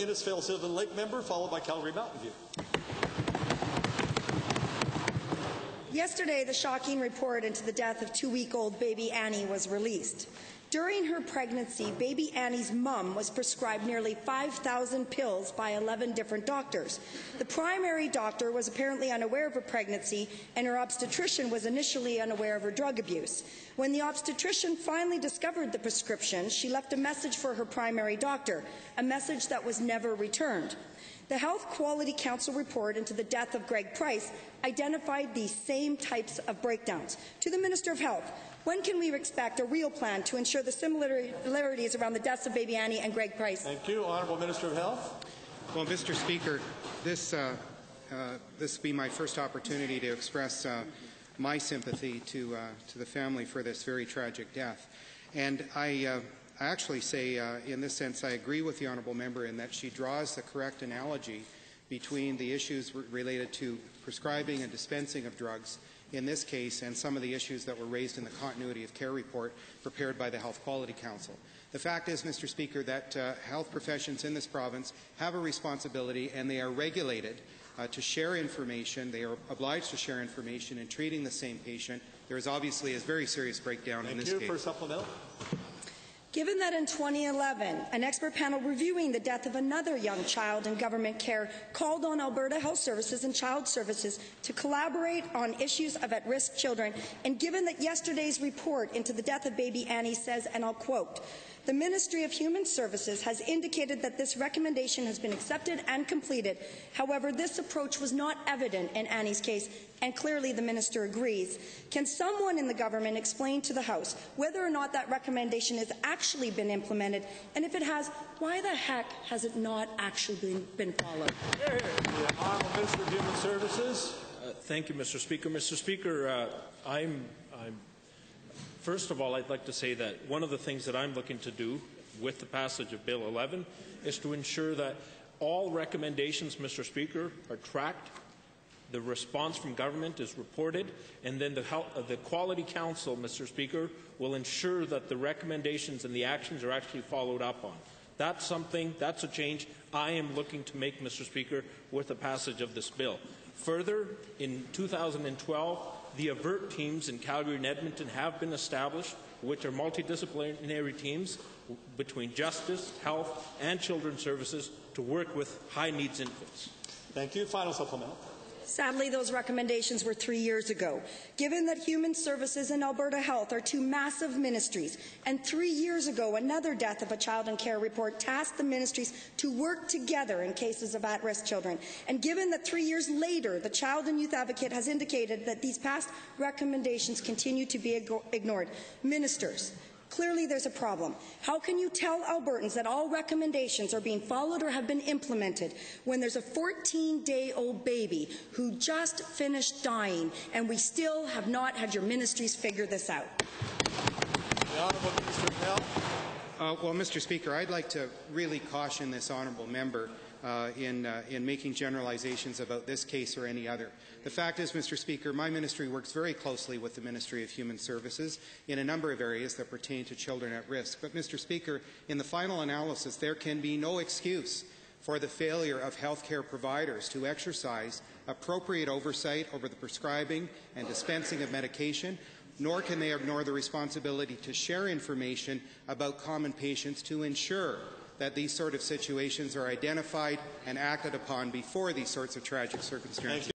Innisfail Sylvan Lake member, followed by Calgary Mountain View. Yesterday, the shocking report into the death of two-week-old baby Annie was released. During her pregnancy, baby Annie's mum was prescribed nearly 5,000 pills by 11 different doctors. The primary doctor was apparently unaware of her pregnancy, and her obstetrician was initially unaware of her drug abuse. When the obstetrician finally discovered the prescription, she left a message for her primary doctor, a message that was never returned. The Health Quality Council report into the death of Greg Price identified these same types of breakdowns. To the Minister of Health, when can we expect a real plan to ensure the similarities around the deaths of baby Annie and Greg Price? Thank you. Honourable Minister of Health. Well, Mr. Speaker, this, uh, uh, this will be my first opportunity to express uh, my sympathy to, uh, to the family for this very tragic death. And I uh, I actually say, uh, in this sense, I agree with the honourable member in that she draws the correct analogy between the issues related to prescribing and dispensing of drugs in this case and some of the issues that were raised in the continuity of care report prepared by the Health Quality Council. The fact is, Mr. Speaker, that uh, health professions in this province have a responsibility and they are regulated uh, to share information. They are obliged to share information in treating the same patient. There is obviously a very serious breakdown Thank in this case. Thank you for supplemental. Given that in 2011, an expert panel reviewing the death of another young child in government care called on Alberta Health Services and Child Services to collaborate on issues of at-risk children, and given that yesterday's report into the death of baby Annie says, and I'll quote, the Ministry of Human Services has indicated that this recommendation has been accepted and completed. However, this approach was not evident in Annie's case, and clearly the minister agrees. Can someone in the government explain to the House whether or not that recommendation has actually been implemented, and if it has, why the heck has it not actually been, been followed? The Honourable Minister of Human Services. Uh, thank you, Mr. Speaker. Mr. Speaker, uh, I'm, I'm First of all, I'd like to say that one of the things that I'm looking to do with the passage of Bill 11 is to ensure that all recommendations, Mr. Speaker, are tracked, the response from government is reported, and then the, health, the Quality Council, Mr. Speaker, will ensure that the recommendations and the actions are actually followed up on. That's something, that's a change I am looking to make, Mr. Speaker, with the passage of this bill. Further, in 2012, the AVERT teams in Calgary and Edmonton have been established, which are multidisciplinary teams between justice, health, and children's services to work with high needs infants. Thank you. Final supplemental. Sadly, those recommendations were three years ago. Given that Human Services and Alberta Health are two massive ministries, and three years ago another death of a child in care report tasked the ministries to work together in cases of at-risk children, and given that three years later the Child and Youth Advocate has indicated that these past recommendations continue to be ignored, ministers, Clearly, there's a problem. How can you tell Albertans that all recommendations are being followed or have been implemented when there's a 14-day-old baby who just finished dying and we still have not had your ministries figure this out? The Honourable Minister of Health. Uh, well, Mr. Speaker, I'd like to really caution this honourable member uh, in, uh, in making generalizations about this case or any other. The fact is, Mr. Speaker, my ministry works very closely with the Ministry of Human Services in a number of areas that pertain to children at risk. But, Mr. Speaker, in the final analysis, there can be no excuse for the failure of healthcare providers to exercise appropriate oversight over the prescribing and dispensing of medication, nor can they ignore the responsibility to share information about common patients to ensure that these sort of situations are identified and acted upon before these sorts of tragic circumstances.